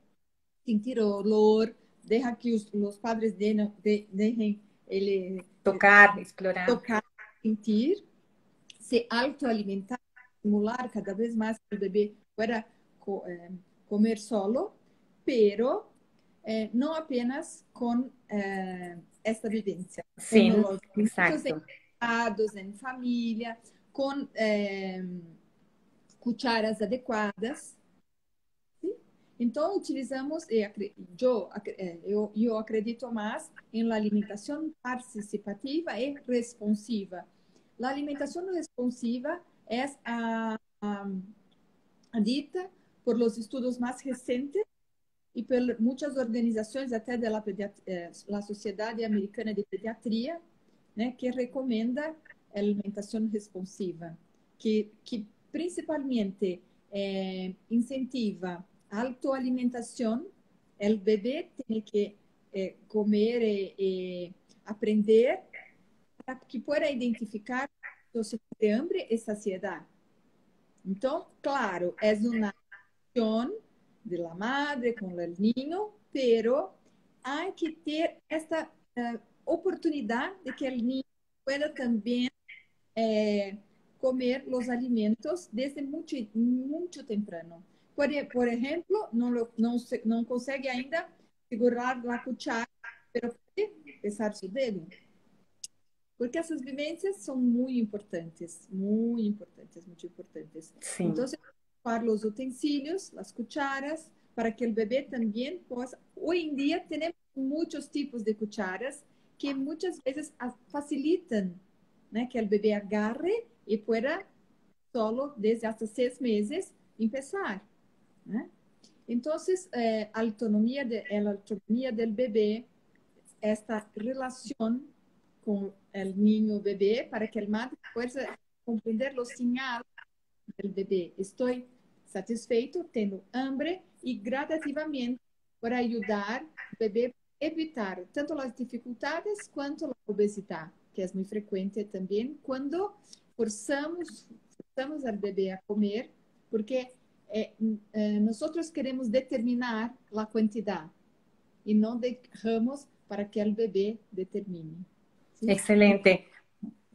sentir olor, deja que os, los padres de, de, dejen ele, tocar, explorar, tocar, sentir, se autoalimentar, estimular cada vez más que el bebé pueda eh, comer solo, pero eh, no apenas con eh, esta vivencia. Sí, exacto. En, en familia, con eh, cucharas adequadas. ¿sí? Entonces utilizamos, yo, yo, yo acredito más en la alimentación participativa y responsiva. La alimentación responsiva es a, a, a dita por los estudios más recientes y por muchas organizaciones, hasta de la, eh, la Sociedad Americana de Pediatría, né, que recomienda alimentación responsiva, que, que principalmente eh, incentiva autoalimentación. El bebé tiene que eh, comer y, y, aprender para que pueda identificar situaciones de hambre y saciedad. Então, claro, é uma ação da madre com o niño, pero há que ter esta uh, oportunidade de que o niño pueda também eh, comer os alimentos desde muito, muito temprano. Por, por exemplo, não, não, não consegue ainda segurar a cuchara, pero pode pesar seu dedo. Porque essas vivências são muito importantes, muito importantes, muito importantes. Sim. Então, para os utensílios, as cucharas, para que o bebê também possa. Hoje em dia, temos muitos tipos de cucharas que muitas vezes facilitam né, que o bebê agarre e pueda solo desde hasta seis meses empezar. ¿eh? Entonces, eh, autonomía de, la autonomía del bebé, esta relación con el niño bebé para que el madre pueda comprender los señales del bebé. Estoy satisfeito, tengo hambre y gradativamente para ayudar al bebé a evitar tanto las dificultades cuanto la obesidad, que es muy frecuente también cuando forçamos, forçamos al bebê a comer, porque eh, eh, nós queremos determinar a quantidade e não deixamos para que o bebê determine. Excelente.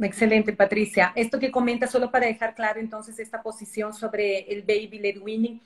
Excelente, Patricia. Esto que comenta, solo para dejar claro entonces esta posición sobre el baby led weaning,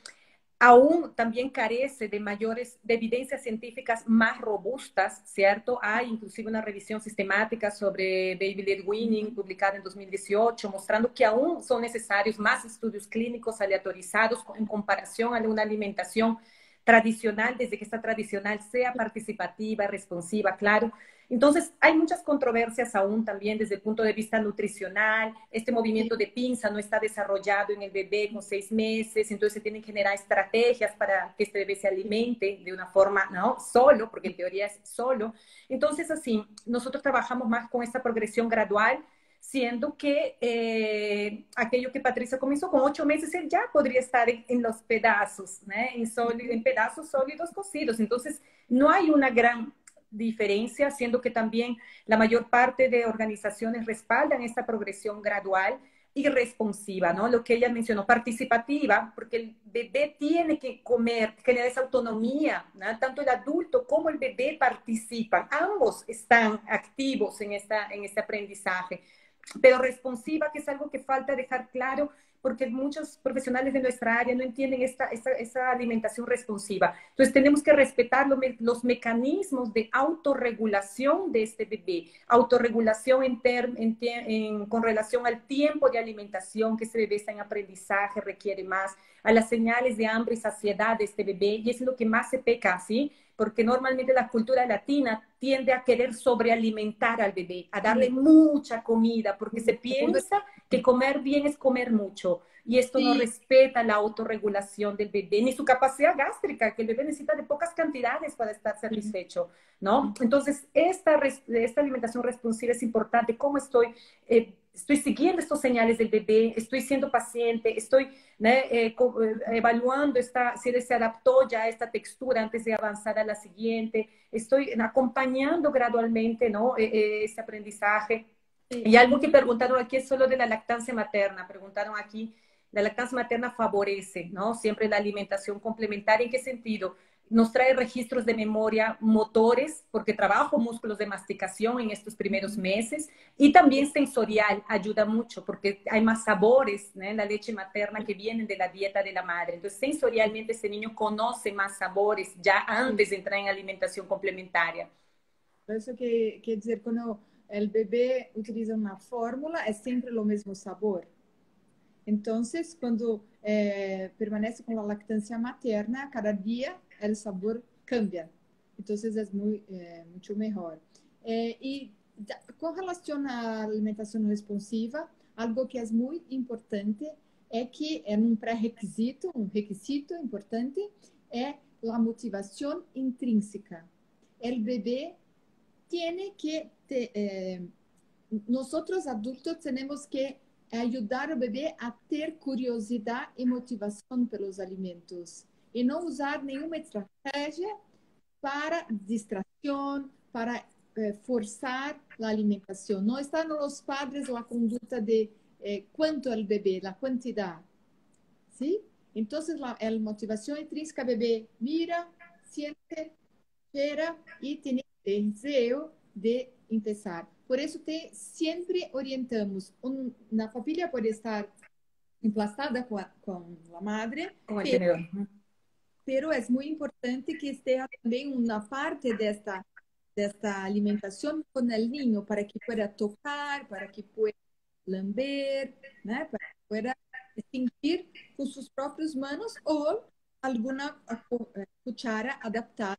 aún también carece de mayores, de evidencias científicas más robustas, ¿cierto? Hay inclusive una revisión sistemática sobre baby led weaning publicada en 2018, mostrando que aún son necesarios más estudios clínicos aleatorizados en comparación a una alimentación tradicional, desde que esta tradicional sea participativa, responsiva, claro. Entonces, hay muchas controversias aún también desde el punto de vista nutricional. Este movimiento de pinza no está desarrollado en el bebé con seis meses, entonces se tienen que generar estrategias para que este bebé se alimente de una forma, no, solo, porque en teoría es solo. Entonces, así, nosotros trabajamos más con esta progresión gradual siendo que eh, aquello que Patricia comenzó con ocho meses, ya podría estar en, los pedazos, en, en pedazos sólidos cocidos. Entonces, no hay una gran diferencia, siendo que también la mayor parte de organizaciones respaldan esta progresión gradual y responsiva, ¿no? Lo que ella mencionó, participativa, porque el bebé tiene que comer, generar esa autonomía, ¿no? Tanto el adulto como el bebé participan, ambos están activos en, esta, en este aprendizaje pero responsiva, que es algo que falta dejar claro porque muchos profesionales de nuestra área no entienden esta, esa alimentación responsiva. Entonces tenemos que respetar los mecanismos de autorregulación de este bebé, autorregulación en en, con relación al tiempo de alimentación que ese bebé está en aprendizaje, requiere más, a las señales de hambre y saciedad de este bebé, y es lo que más se peca, ¿sí? porque normalmente la cultura latina tiende a querer sobrealimentar al bebé, a darle mucha comida, porque se piensa que comer bien es comer mucho. Y esto no respeta la autorregulación del bebé, ni su capacidad gástrica, que el bebé necesita de pocas cantidades para estar satisfecho, ¿no? Entonces, esta, esta alimentación responsiva es importante. ¿Cómo estoy? Eh, estoy siguiendo estos señales del bebé, estoy siendo paciente, estoy eh, eh, evaluando esta, si se adaptó ya a esta textura antes de avanzar a la siguiente, estoy acompañando gradualmente ¿no? E, este aprendizaje. Y algo que preguntaron aquí es solo de la lactancia materna, preguntaron aquí, la lactancia materna favorece, ¿no? Siempre la alimentación complementaria, ¿en qué sentido? Nos trae registros de memoria motores, porque trabajo músculos de masticación en estos primeros meses, y también sensorial, ayuda mucho, porque hay más sabores en la leche materna que vienen de la dieta de la madre. Entonces, sensorialmente ese niño conoce más sabores ya antes de entrar en alimentación complementaria. Eso que quiere decir, cuando el bebé utiliza una fórmula, es siempre lo mismo sabor. Entonces, cuando eh, permanece con la lactancia materna, cada día el sabor cambia. Entonces es muy, eh, mucho mejor. Eh, y con relación a la alimentación responsiva, algo que es muy importante es que en un prerequisito, un requisito importante, es la motivación intrínseca. El bebé tiene que, eh, nosotros adultos tenemos que ayudar al bebé a tener curiosidad y motivación por los alimentos e não usar nenhuma estratégia para distração, para eh, forçar a alimentação. Não está nos padres a conduta de eh, quanto ao bebê, a quantidade. ¿sí? Entonces la, la motivación intrínseca, bebé mira, siente, espera y tiene deseo de empezar. Por eso te siempre orientamos. una familia puede estar emplastada con, con la madre, con pero, pero, es muy importante que esté también una parte de esta, de esta alimentación con el niño para que pueda tocar, para que pueda lamber, ¿no? para que pueda sentir con sus propias manos o alguna eh, cuchara adaptada.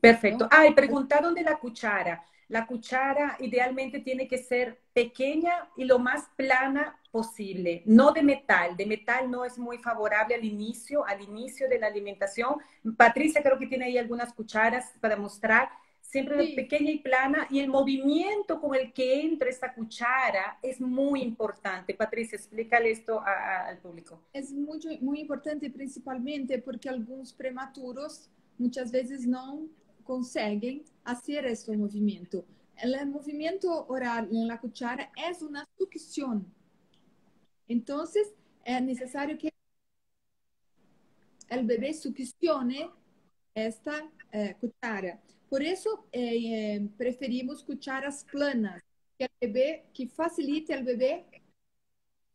Perfecto. Ah, y preguntaron de la cuchara. La cuchara idealmente tiene que ser pequeña y lo más plana posible, no de metal. De metal no es muy favorable al inicio, al inicio de la alimentación. Patricia creo que tiene ahí algunas cucharas para mostrar siempre pequeña y plana, y el movimiento con el que entra esta cuchara es muy importante. Patricia, explícale esto al público. Es muy, muy importante principalmente porque algunos prematuros muchas veces no consiguen hacer este movimiento. El movimiento oral en la cuchara es una succión. Entonces, es necesario que el bebé succione esta eh, cuchara. Por eso eh, eh, preferimos cucharas planas, que, bebé, que facilite al bebé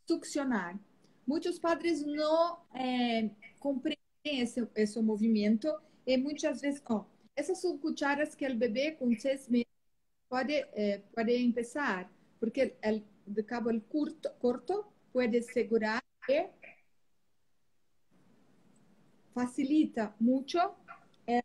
succionar. Muchos padres no eh, comprenden ese, ese, movimiento y muchas veces, oh, esas son cucharas que el bebé con seis meses puede, eh, puede empezar, porque el, de cabo el corto, corto puede asegurar que facilita mucho eh,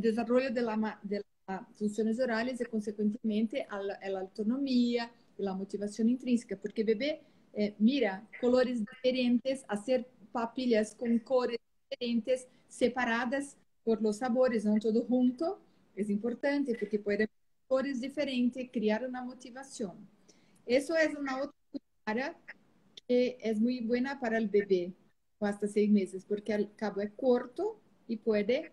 desarrollo de, la, de las funciones orales y consecuentemente a la, a la autonomía y la motivación intrínseca, porque el bebé eh, mira colores diferentes, hacer papillas con colores diferentes, separadas por los sabores, no todo junto, es importante porque puede colores diferentes, crear una motivación. Eso es una otra cuchara que es muy buena para el bebé hasta seis meses, porque al cabo es corto y puede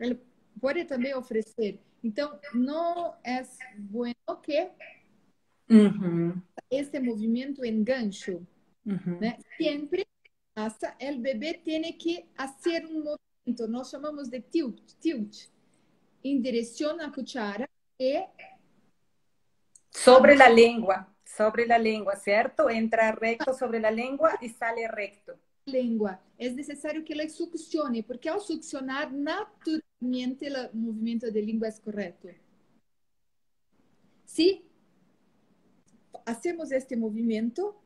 ele pode também oferecer. Então, não é bueno que uhum. este movimento engancho, uhum. né? Sempre hasta el bebê tem que fazer um movimento, nós chamamos de tilt, tilt, em direção à cuchara e sobre a língua, sobre a língua, certo? Entra recto sobre a língua e sale recto. Lengua. É necessário que ela succione, porque ao succionar, naturalmente Miente el movimiento de lengua es correcto. Si hacemos este movimiento,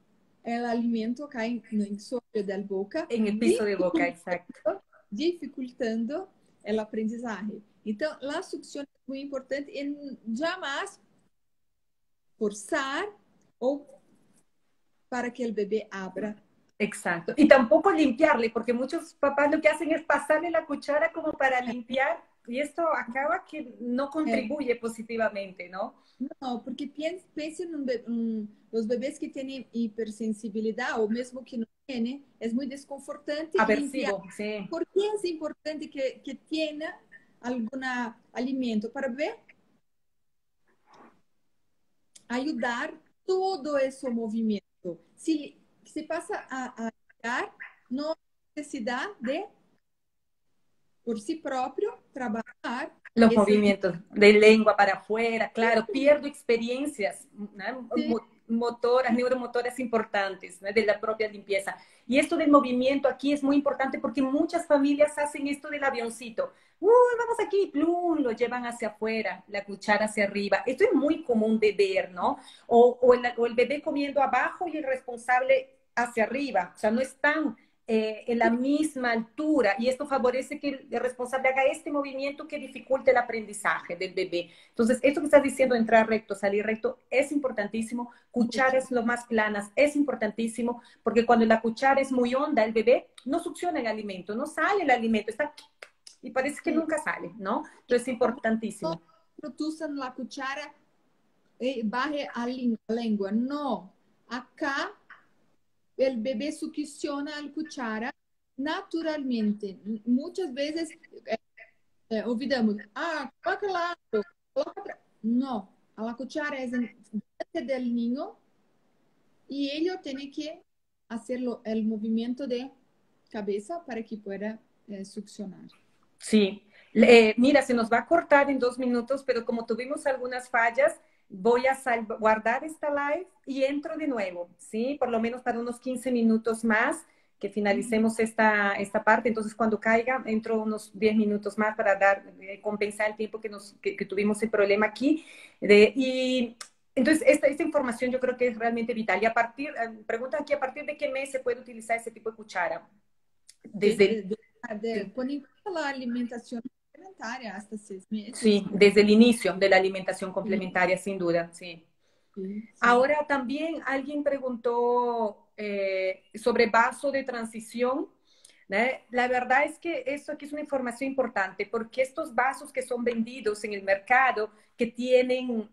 el alimento cae en sobre de la boca. En el piso de boca, exacto. Dificultando el aprendizaje. Entonces, la succión es muy importante en jamás forzar o para que el bebé abra Exacto. Y tampoco limpiarle, porque muchos papás lo que hacen es pasarle la cuchara como para limpiar y esto acaba que no contribuye positivamente, ¿no? No, porque piensen en los bebés que tienen hipersensibilidad o mismo que no tienen, es muy desconfortante. Aversivo, sí. ¿Por qué es importante que, que tenga algún alimento para ver? Ayudar todo ese movimiento. Si se pasa a, a no necesidad de, por sí propio, trabajar. Los movimientos de lengua para afuera, claro, pierdo experiencias motoras, neuromotoras importantes de la propia limpieza. Y esto del movimiento aquí es muy importante porque muchas familias hacen esto del avioncito. Uy, vamos aquí, plum, lo llevan hacia afuera, la cuchara hacia arriba. Esto es muy común de ver, ¿no? O, o, el, o el bebé comiendo abajo y el responsable hacia arriba, o sea, no están eh, en la misma altura y esto favorece que el responsable haga este movimiento que dificulte el aprendizaje del bebé. Entonces, esto que estás diciendo, entrar recto, salir recto, es importantísimo. Cucharas lo más planas es importantísimo porque cuando la cuchara es muy honda, el bebé no succiona el alimento, no sale el alimento, está y parece que nunca sale, ¿no? Entonces es importantísimo. No la cuchara y baje a la lengua, no. Acá el bebé succiona la cuchara naturalmente. Muchas veces eh, eh, olvidamos, ah, coloca lado, coloca... No, a cuchara es delante del niño y ellos tienen que hacerlo el movimiento de cabeza para que pueda eh, succionar. Sí, mira, se nos va a cortar en dos minutos, pero como tuvimos algunas fallas, voy a guardar esta live y entro de nuevo, ¿sí? Por lo menos para unos 15 minutos más que finalicemos esta, esta parte. Entonces, cuando caiga, entro unos 10 minutos más para dar, eh, compensar el tiempo que, nos, que, tuvimos el problema aquí. De, y entonces, esta, esta, información yo creo que es realmente vital. Y a partir, eh, pregunta aquí, ¿a partir de qué mes se puede utilizar ese tipo de cuchara? Desde, de, de, la alimentación complementaria hasta seis meses. Sí, desde el inicio de la alimentación complementaria, sin duda, sí. Ahora también alguien preguntó eh, sobre vaso de transición. La verdad es que esto aquí es una información importante porque estos vasos que son vendidos en el mercado, que tienen,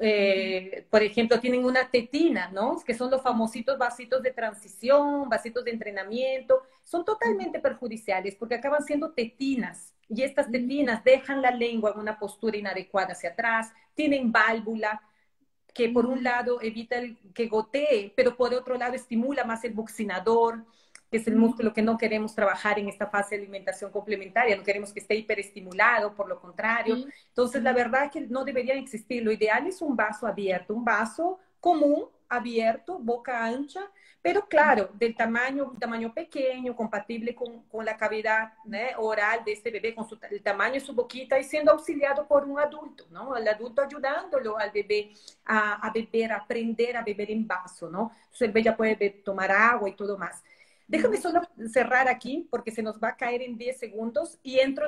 eh, por ejemplo, tienen una tetina, ¿no? Que son los famositos vasitos de transición, vasitos de entrenamiento, son totalmente perjudiciales porque acaban siendo tetinas. Y estas tetinas dejan la lengua en una postura inadecuada hacia atrás, tienen válvula, que por un lado evita el, que gotee, pero por otro lado estimula más el buccinador, que es el músculo que no queremos trabajar en esta fase de alimentación complementaria, no queremos que esté hiperestimulado, por lo contrario. Entonces, la verdad es que no deberían existir. Lo ideal es un vaso abierto, un vaso común, abierto, boca ancha, pero claro, del tamaño, un tamaño pequeño, compatible con, con la cavidad oral de este bebé, con su, el tamaño de su boquita y siendo auxiliado por un adulto, ¿no? El adulto ayudándolo al bebé a, a beber, a aprender a beber en vaso, ¿no? Entonces el bebé ya puede tomar agua y todo más. Déjame solo cerrar aquí porque se nos va a caer en 10 segundos y entro